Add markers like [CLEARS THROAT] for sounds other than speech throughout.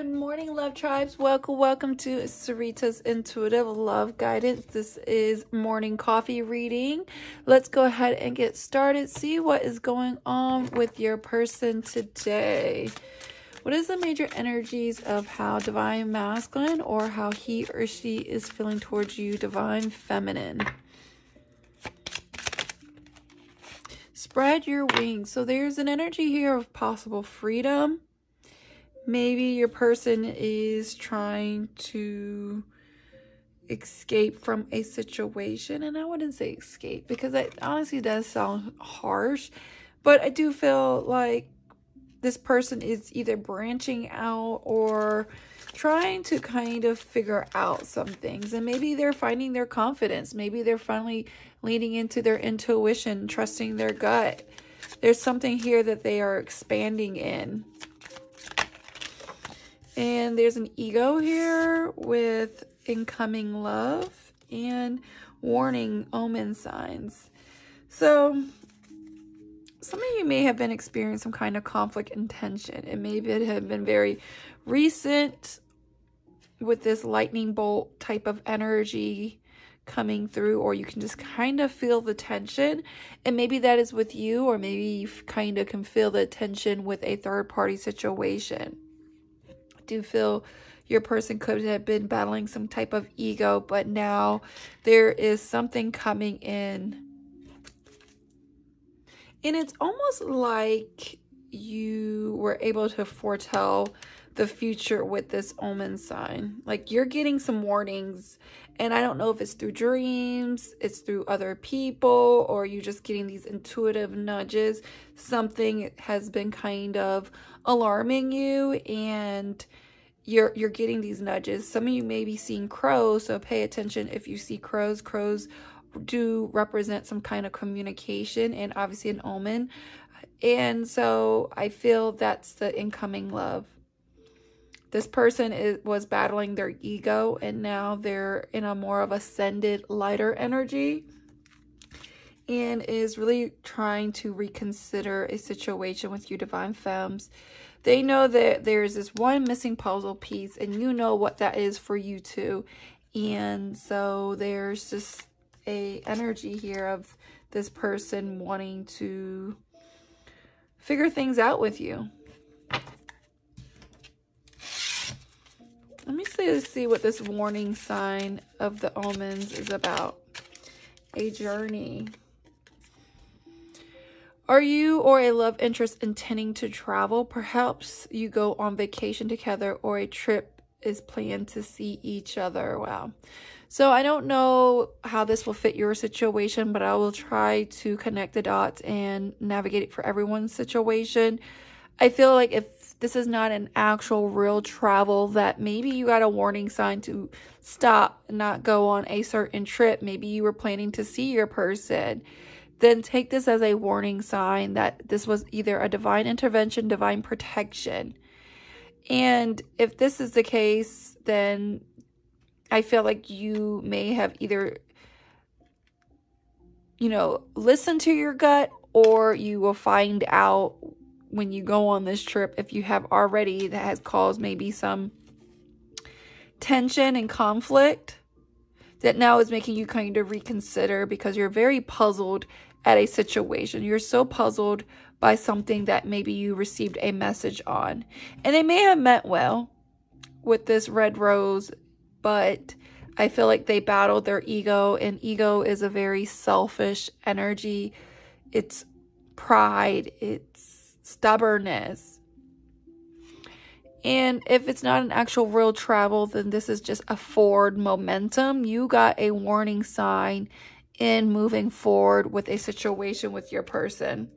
Good morning, love tribes. Welcome, welcome to Sarita's Intuitive Love Guidance. This is morning coffee reading. Let's go ahead and get started. See what is going on with your person today. What is the major energies of how divine masculine or how he or she is feeling towards you, divine feminine? Spread your wings. So there's an energy here of possible freedom maybe your person is trying to escape from a situation and I wouldn't say escape because it honestly does sound harsh but I do feel like this person is either branching out or trying to kind of figure out some things and maybe they're finding their confidence. Maybe they're finally leaning into their intuition trusting their gut. There's something here that they are expanding in and there's an ego here with incoming love and warning omen signs. So some of you may have been experiencing some kind of conflict and tension. It may have been very recent with this lightning bolt type of energy coming through or you can just kind of feel the tension and maybe that is with you or maybe you kind of can feel the tension with a third party situation do feel your person could have been battling some type of ego, but now there is something coming in. And it's almost like you were able to foretell the future with this omen sign. Like you're getting some warnings and I don't know if it's through dreams, it's through other people, or you're just getting these intuitive nudges. Something has been kind of alarming you and you're you're getting these nudges. Some of you may be seeing crows, so pay attention if you see crows. Crows do represent some kind of communication and obviously an omen. And so I feel that's the incoming love. This person is, was battling their ego and now they're in a more of ascended, lighter energy and is really trying to reconsider a situation with you, Divine Femmes. They know that there's this one missing puzzle piece and you know what that is for you too. And so there's just a energy here of this person wanting to figure things out with you. Let me see, see what this warning sign of the omens is about. A journey. Are you or a love interest intending to travel? Perhaps you go on vacation together or a trip is planned to see each other. Wow. So I don't know how this will fit your situation, but I will try to connect the dots and navigate it for everyone's situation. I feel like if this is not an actual real travel that maybe you got a warning sign to stop not go on a certain trip. Maybe you were planning to see your person then take this as a warning sign that this was either a divine intervention, divine protection. And if this is the case, then I feel like you may have either, you know, listened to your gut or you will find out when you go on this trip if you have already that has caused maybe some tension and conflict that now is making you kind of reconsider because you're very puzzled at a situation. You're so puzzled by something that maybe you received a message on. And they may have meant well with this red rose, but I feel like they battled their ego, and ego is a very selfish energy. It's pride, it's stubbornness. And if it's not an actual real travel, then this is just a forward momentum. You got a warning sign in moving forward with a situation with your person.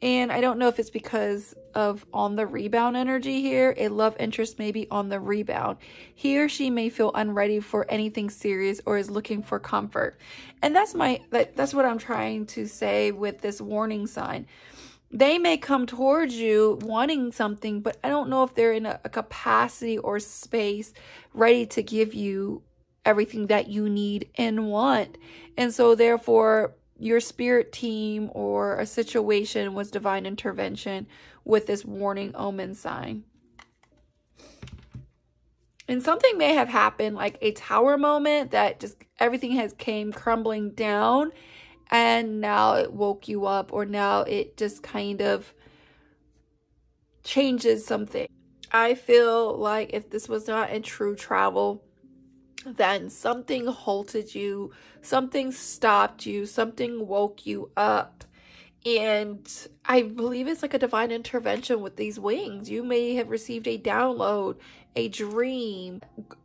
And I don't know if it's because of on the rebound energy here. A love interest may be on the rebound. He or she may feel unready for anything serious or is looking for comfort. And that's my that, that's what I'm trying to say with this warning sign. They may come towards you wanting something, but I don't know if they're in a, a capacity or space ready to give you everything that you need and want. And so therefore, your spirit team or a situation was divine intervention with this warning omen sign. And something may have happened, like a tower moment that just everything has came crumbling down and now it woke you up or now it just kind of changes something. I feel like if this was not a true travel, then something halted you, something stopped you, something woke you up. And I believe it's like a divine intervention with these wings. You may have received a download, a dream,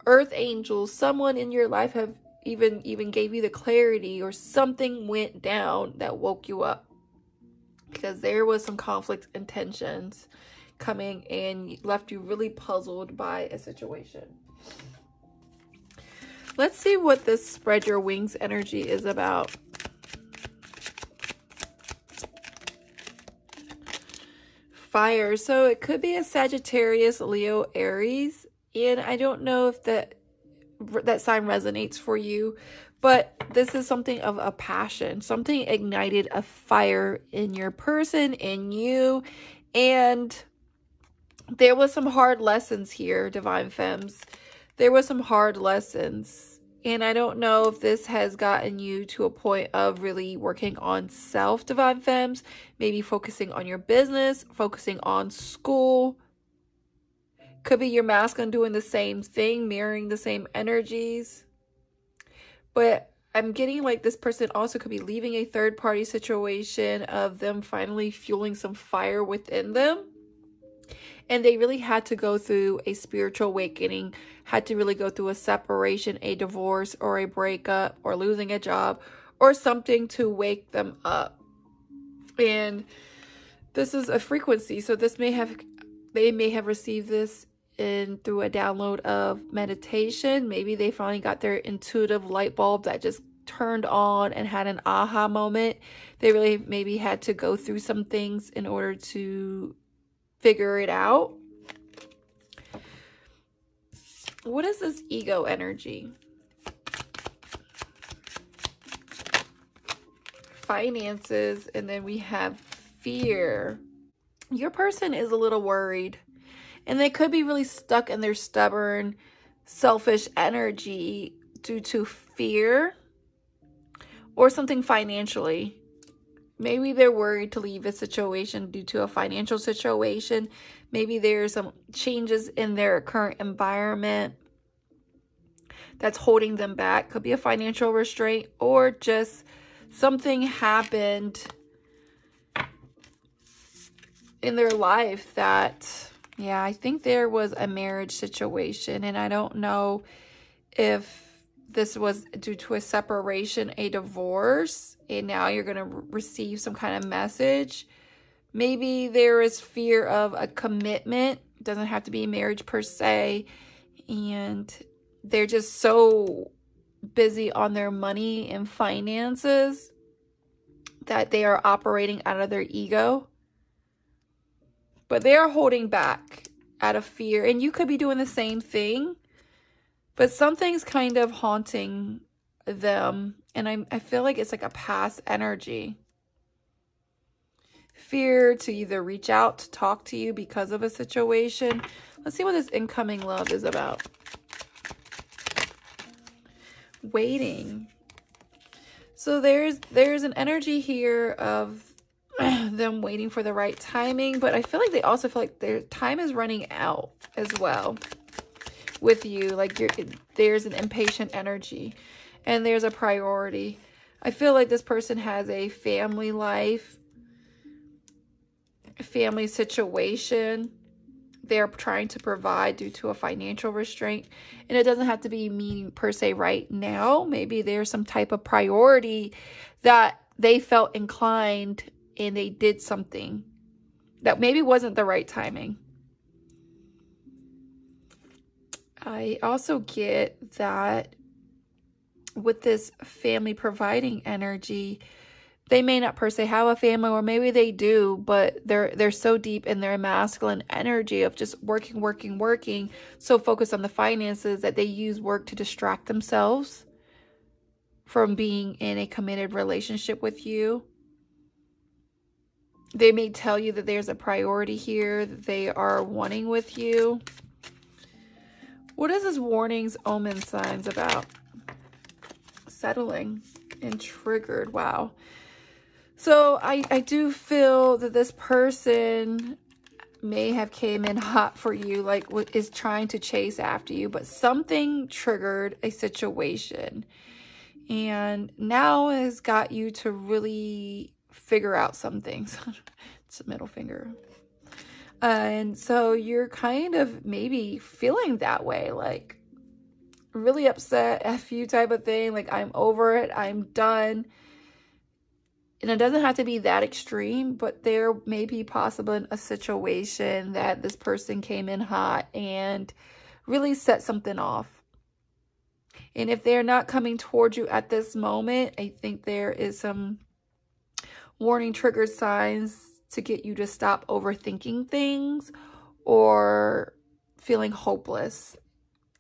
earth angels, someone in your life have even even gave you the clarity or something went down that woke you up. Because there was some conflict and tensions coming and left you really puzzled by a situation. Let's see what this spread your wings energy is about. Fire. So it could be a Sagittarius, Leo, Aries. And I don't know if that that sign resonates for you, but this is something of a passion. Something ignited a fire in your person, in you. And there was some hard lessons here, Divine Femmes there was some hard lessons. And I don't know if this has gotten you to a point of really working on self, Divine Femmes. Maybe focusing on your business, focusing on school. Could be your masculine doing the same thing, mirroring the same energies. But I'm getting like this person also could be leaving a third party situation of them finally fueling some fire within them and they really had to go through a spiritual awakening, had to really go through a separation, a divorce, or a breakup, or losing a job, or something to wake them up. And this is a frequency, so this may have they may have received this in through a download of meditation. Maybe they finally got their intuitive light bulb that just turned on and had an aha moment. They really maybe had to go through some things in order to figure it out. What is this ego energy? Finances, and then we have fear. Your person is a little worried, and they could be really stuck in their stubborn, selfish energy due to fear or something financially. Maybe they're worried to leave a situation due to a financial situation. Maybe there's some changes in their current environment that's holding them back. Could be a financial restraint or just something happened in their life that, yeah, I think there was a marriage situation. And I don't know if this was due to a separation, a divorce, and now you're going to receive some kind of message. Maybe there is fear of a commitment. It doesn't have to be marriage per se. And they're just so busy on their money and finances that they are operating out of their ego. But they are holding back out of fear. And you could be doing the same thing but something's kind of haunting them. And I, I feel like it's like a past energy. Fear to either reach out to talk to you because of a situation. Let's see what this incoming love is about. Waiting. So there's there's an energy here of [CLEARS THROAT] them waiting for the right timing, but I feel like they also feel like their time is running out as well with you. Like there's an impatient energy and there's a priority. I feel like this person has a family life, family situation they're trying to provide due to a financial restraint. And it doesn't have to be meaning per se right now. Maybe there's some type of priority that they felt inclined and they did something that maybe wasn't the right timing. I also get that with this family providing energy, they may not per se have a family or maybe they do, but they're they're so deep in their masculine energy of just working, working, working, so focused on the finances that they use work to distract themselves from being in a committed relationship with you. They may tell you that there's a priority here that they are wanting with you. What is this warnings, omen signs about? Settling and triggered. Wow. So I, I do feel that this person may have came in hot for you, like is trying to chase after you, but something triggered a situation and now has got you to really figure out some things. [LAUGHS] it's a middle finger. Uh, and so you're kind of maybe feeling that way, like really upset, F you type of thing. Like, I'm over it. I'm done. And it doesn't have to be that extreme, but there may be possible a situation that this person came in hot and really set something off. And if they're not coming towards you at this moment, I think there is some warning trigger signs to get you to stop overthinking things or feeling hopeless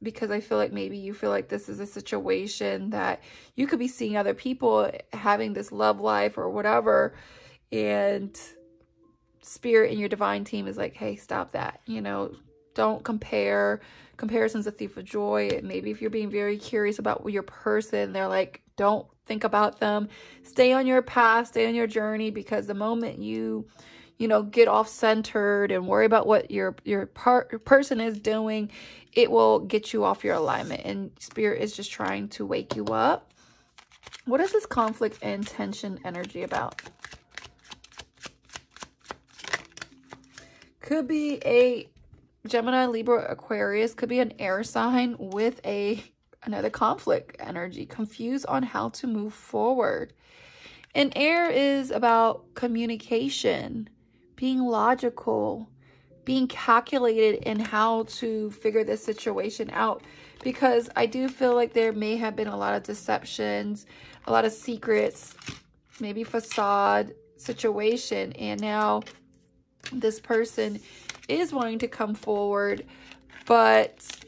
because I feel like maybe you feel like this is a situation that you could be seeing other people having this love life or whatever and spirit in your divine team is like, hey, stop that. You know, don't compare. Comparison's a thief of joy. Maybe if you're being very curious about your person, they're like, don't think about them. Stay on your path, stay on your journey because the moment you you know, get off centered and worry about what your your part person is doing, it will get you off your alignment. And spirit is just trying to wake you up. What is this conflict and tension energy about? Could be a Gemini, Libra, Aquarius. Could be an air sign with a another conflict energy. Confused on how to move forward. And air is about communication, being logical, being calculated in how to figure this situation out. Because I do feel like there may have been a lot of deceptions, a lot of secrets, maybe facade situation. And now this person is wanting to come forward, but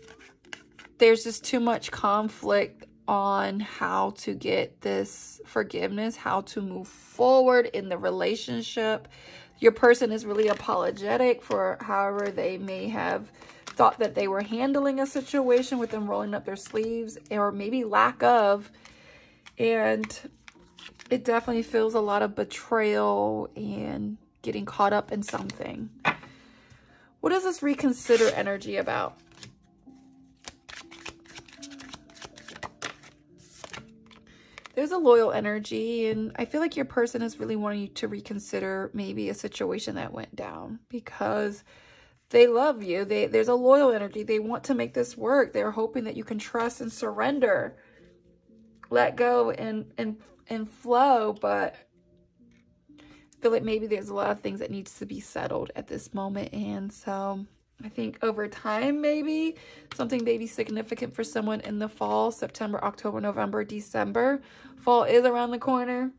there's just too much conflict on how to get this forgiveness, how to move forward in the relationship. Your person is really apologetic for however they may have thought that they were handling a situation with them rolling up their sleeves or maybe lack of. And it definitely feels a lot of betrayal and getting caught up in something. What is this reconsider energy about? There's a loyal energy and I feel like your person is really wanting you to reconsider maybe a situation that went down because they love you. They, there's a loyal energy. They want to make this work. They're hoping that you can trust and surrender, let go and, and, and flow. But I feel like maybe there's a lot of things that needs to be settled at this moment. And so I think over time, maybe something maybe significant for someone in the fall, September, October, November, December. Fall is around the corner.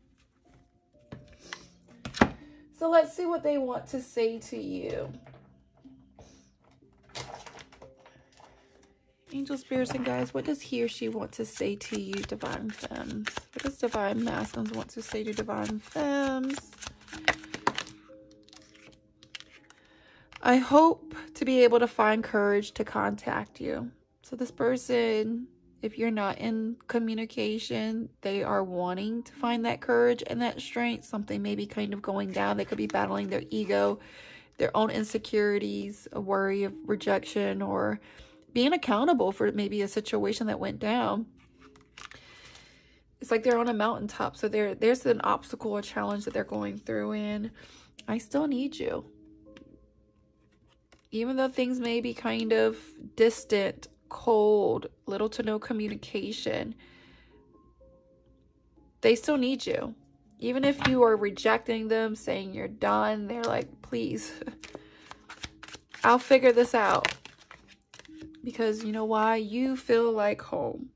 So let's see what they want to say to you. Angel Spirits and guys, what does he or she want to say to you, Divine Femmes? What does Divine Masculines want to say to Divine Femmes? I hope to be able to find courage to contact you. So this person, if you're not in communication, they are wanting to find that courage and that strength. Something maybe kind of going down. They could be battling their ego, their own insecurities, a worry of rejection, or being accountable for maybe a situation that went down. It's like they're on a mountaintop. So there, there's an obstacle a challenge that they're going through. And I still need you even though things may be kind of distant, cold, little to no communication, they still need you. Even if you are rejecting them, saying you're done, they're like, please, [LAUGHS] I'll figure this out. Because you know why? You feel like home.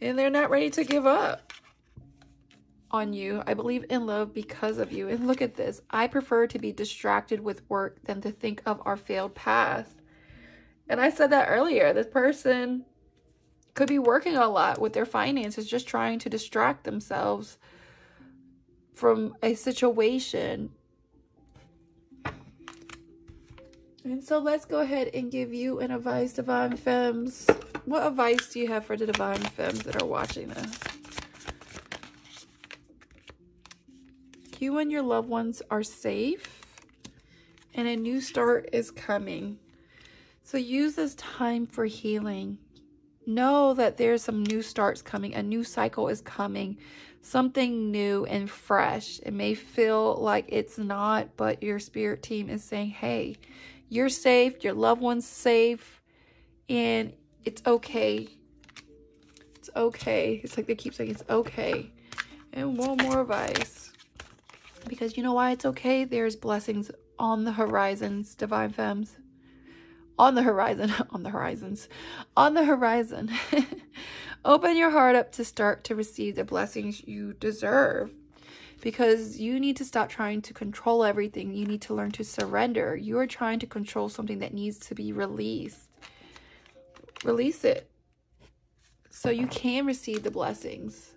And they're not ready to give up on you. I believe in love because of you. And look at this. I prefer to be distracted with work than to think of our failed past. And I said that earlier. This person could be working a lot with their finances, just trying to distract themselves from a situation. And so let's go ahead and give you an advice, Divine Femmes. What advice do you have for the Divine Femmes that are watching this? You and your loved ones are safe and a new start is coming. So use this time for healing. Know that there's some new starts coming. A new cycle is coming. Something new and fresh. It may feel like it's not, but your spirit team is saying, hey, you're safe. Your loved one's safe. And it's okay. It's okay. It's like they keep saying it's okay. And one more advice. Because you know why it's okay? There's blessings on the horizons, Divine Femmes on the horizon, [LAUGHS] on the horizons, on the horizon. [LAUGHS] Open your heart up to start to receive the blessings you deserve because you need to stop trying to control everything. You need to learn to surrender. You are trying to control something that needs to be released. Release it so you can receive the blessings.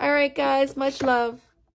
All right, guys, much love.